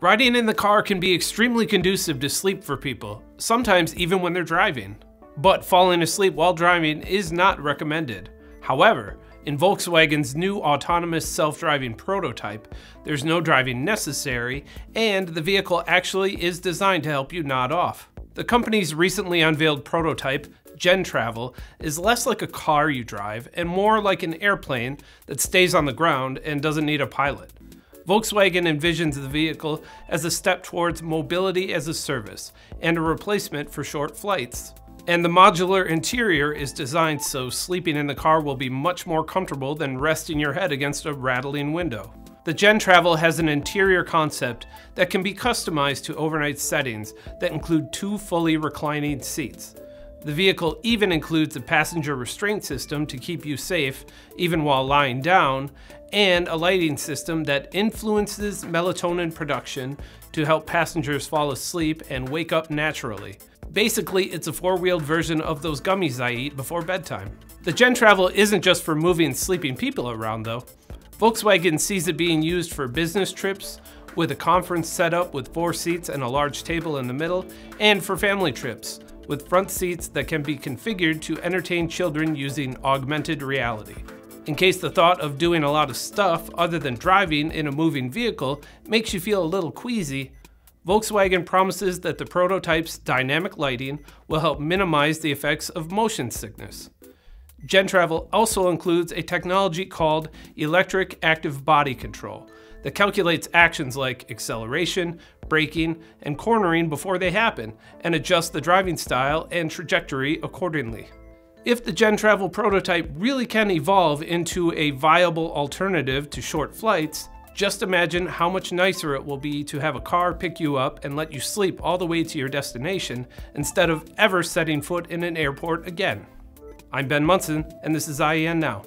Riding in the car can be extremely conducive to sleep for people, sometimes even when they're driving. But falling asleep while driving is not recommended. However, in Volkswagen's new autonomous self-driving prototype, there's no driving necessary, and the vehicle actually is designed to help you nod off. The company's recently unveiled prototype, Gen Travel, is less like a car you drive and more like an airplane that stays on the ground and doesn't need a pilot. Volkswagen envisions the vehicle as a step towards mobility as a service and a replacement for short flights. And the modular interior is designed so sleeping in the car will be much more comfortable than resting your head against a rattling window. The Gen Travel has an interior concept that can be customized to overnight settings that include two fully reclining seats. The vehicle even includes a passenger restraint system to keep you safe even while lying down, and a lighting system that influences melatonin production to help passengers fall asleep and wake up naturally. Basically, it's a four-wheeled version of those gummies I eat before bedtime. The Gen Travel isn't just for moving sleeping people around though. Volkswagen sees it being used for business trips, with a conference setup with four seats and a large table in the middle, and for family trips, with front seats that can be configured to entertain children using augmented reality. In case the thought of doing a lot of stuff other than driving in a moving vehicle makes you feel a little queasy, Volkswagen promises that the prototype's dynamic lighting will help minimize the effects of motion sickness. GenTravel also includes a technology called Electric Active Body Control that calculates actions like acceleration, braking, and cornering before they happen and adjusts the driving style and trajectory accordingly. If the Gen Travel prototype really can evolve into a viable alternative to short flights, just imagine how much nicer it will be to have a car pick you up and let you sleep all the way to your destination instead of ever setting foot in an airport again. I'm Ben Munson, and this is IEN Now.